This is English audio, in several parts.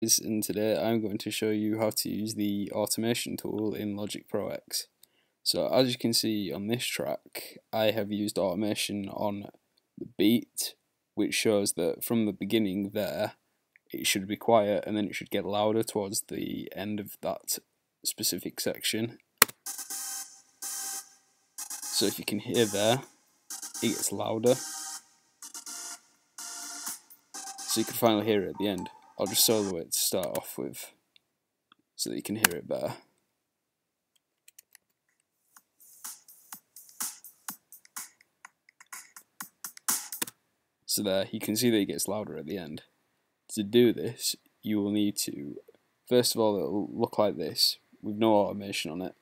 and today I'm going to show you how to use the automation tool in Logic Pro X. So as you can see on this track I have used automation on the beat which shows that from the beginning there it should be quiet and then it should get louder towards the end of that specific section. So if you can hear there it gets louder so you can finally hear it at the end. I'll just solo it to start off with so that you can hear it better. So there, you can see that it gets louder at the end. To do this, you will need to, first of all, it'll look like this, with no automation on it.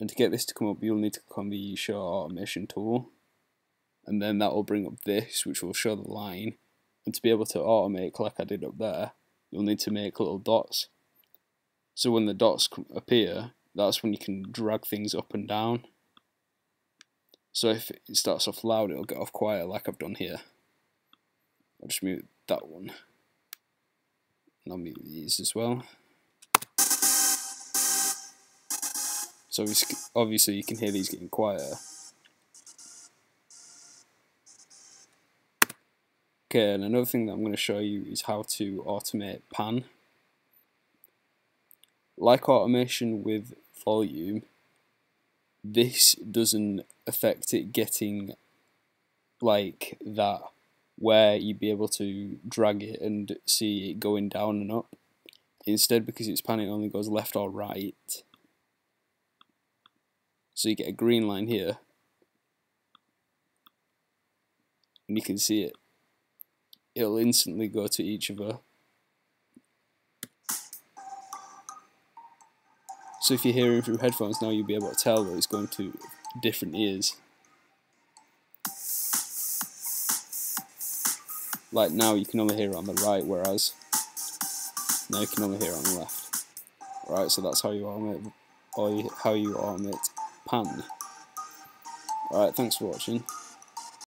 And to get this to come up, you'll need to click on the Show Automation tool. And then that will bring up this, which will show the line and to be able to automate like I did up there you'll need to make little dots. So when the dots appear that's when you can drag things up and down. So if it starts off loud it'll get off quiet like I've done here. I'll just mute that one. And I'll mute these as well. So obviously you can hear these getting quieter Okay, and another thing that I'm going to show you is how to automate pan. Like automation with volume, this doesn't affect it getting like that where you'd be able to drag it and see it going down and up. Instead, because it's pan, it only goes left or right. So you get a green line here, and you can see it it'll instantly go to each of her. So if you're hearing through headphones now, you'll be able to tell that it's going to different ears. Like now you can only hear it on the right, whereas now you can only hear it on the left. Right, so that's how you automate, or how you automate pan. Alright, thanks for watching.